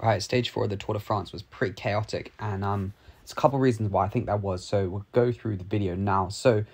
Right, stage four of the Tour de France was pretty chaotic, and um, it's a couple reasons why I think that was. So we'll go through the video now. So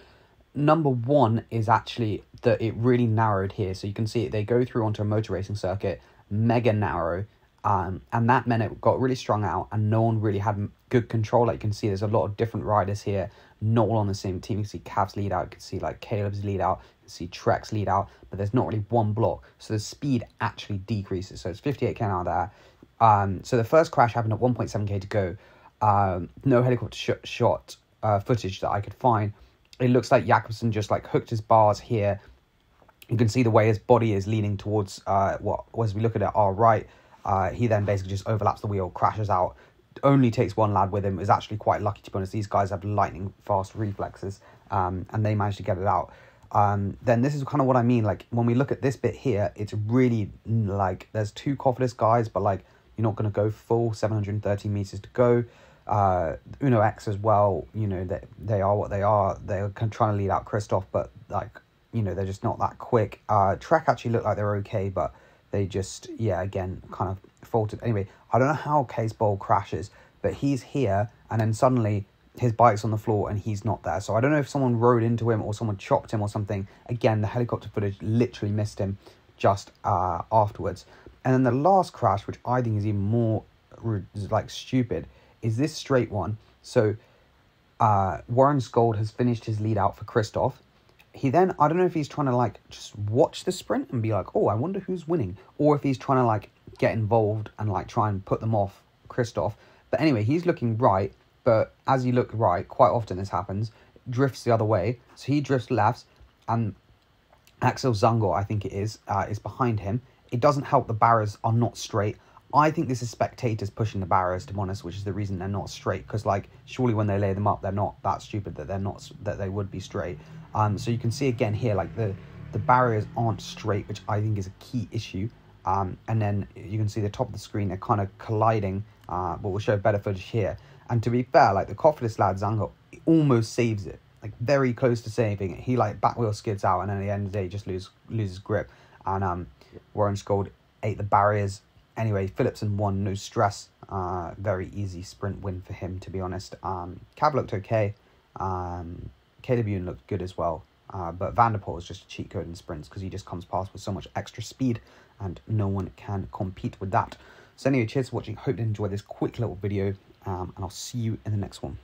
number one is actually that it really narrowed here. So you can see they go through onto a motor racing circuit, mega narrow, um, and that meant it got really strung out, and no one really had good control. Like you can see, there's a lot of different riders here, not all on the same team. You can see Cav's lead out, you can see like Caleb's lead out, you can see Trek's lead out, but there's not really one block. So the speed actually decreases. So it's 58k an hour there. Um, so the first crash happened at 1.7k to go. Um, no helicopter sh- shot uh, footage that I could find. It looks like Jakobsen just like hooked his bars here. You can see the way his body is leaning towards uh, what as we look at it our right. Uh, he then basically just overlaps the wheel, crashes out. Only takes one lad with him. Is actually quite lucky to be honest. These guys have lightning fast reflexes, um, and they managed to get it out. Um, then this is kind of what I mean. Like when we look at this bit here, it's really like there's two Cofidis guys, but like you're not going to go full 730 meters to go. Uh, Uno X as well, you know, they, they are what they are. They're trying to lead out Kristoff, but like, you know, they're just not that quick. Uh, Trek actually looked like they're okay, but they just, yeah, again, kind of faltered. Anyway, I don't know how Cees Bol crashes, but he's here, and then suddenly his bike's on the floor and he's not there. So I don't know if someone rode into him or someone chopped him or something. Again, the helicopter footage literally missed him just uh, afterwards. And then the last crash, which I think is even more like stupid, is this straight one. So uh, Wærenskjold has finished his lead out for Kristoff. He then, I don't know if he's trying to like just watch the sprint and be like, oh, I wonder who's winning, or if he's trying to like get involved and like try and put them off Kristoff. But anyway, he's looking right, but as he looked right, quite often this happens, drifts the other way. So he drifts left, and Axel Zungor, I think it is, uh, is behind him. It doesn't help the barriers are not straight. I think this is spectators pushing the barriers, to be honest, which is the reason they're not straight. Because, like, surely when they lay them up, they're not that stupid that they're not that they would be straight. Um, so you can see again here, like the the barriers aren't straight, which I think is a key issue. Um, and then you can see the top of the screen, they're kind of colliding, uh, but we'll show better footage here. And to be fair, like the Cofidis lad Zango almost saves it, like very close to saving it. He like back wheel skids out, and at the end of the day, just lose loses grip. And um, Wærenskjold ate the barriers. Anyway, Philipsen won, no stress. Uh, very easy sprint win for him, to be honest. Um, Cav looked okay. Um, looked good as well. Uh, but Van der Poel is just a cheat code in sprints because he just comes past with so much extra speed and no one can compete with that. So anyway, cheers for watching. Hope you enjoyed this quick little video um, and I'll see you in the next one.